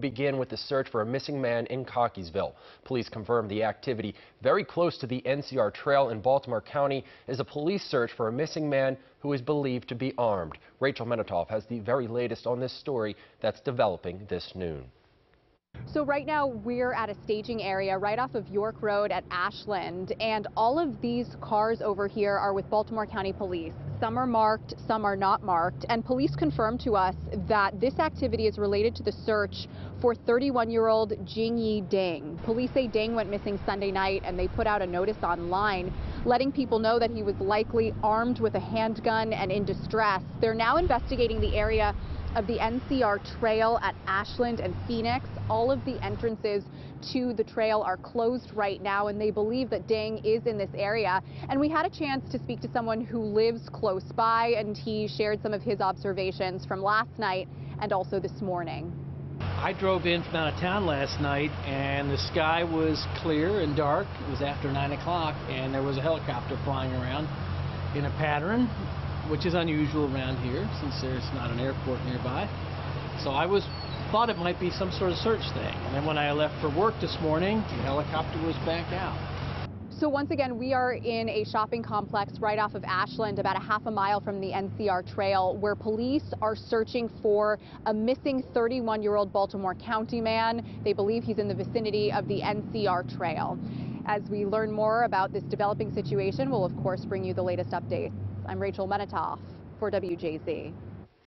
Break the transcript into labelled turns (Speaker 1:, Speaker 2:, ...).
Speaker 1: begin with the search for a missing man in Cockeysville. Police confirmed the activity very close to the NCR Trail in Baltimore County is a police search for a missing man who is believed to be armed. Rachel Menitoff has the very latest on this story that's developing this noon.
Speaker 2: So right now we're at a staging area right off of York Road at Ashland and all of these cars over here are with Baltimore County Police. Some are marked, some are not marked and police confirmed to us that this activity is related to the search for 31-year-old Jingyi Ding. Police say Ding went missing Sunday night and they put out a notice online letting people know that he was likely armed with a handgun and in distress. They're now investigating the area of the NCR Trail at Ashland and Phoenix. All of the entrances to the trail are closed right now, and they believe that Ding is in this area. And we had a chance to speak to someone who lives close by, and he shared some of his observations from last night and also this morning.
Speaker 3: I drove in from out of town last night, and the sky was clear and dark. It was after 9 o'clock, and there was a helicopter flying around in a pattern which is unusual around here since there's not an airport nearby. So I was thought it might be some sort of search thing. And then when I left for work this morning, the helicopter was back out.
Speaker 2: So once again, we are in a shopping complex right off of Ashland, about a half a mile from the NCR Trail, where police are searching for a missing 31-year-old Baltimore County man. They believe he's in the vicinity of the NCR Trail. As we learn more about this developing situation, we'll of course bring you the latest updates. I'm Rachel Menitoff for WJZ.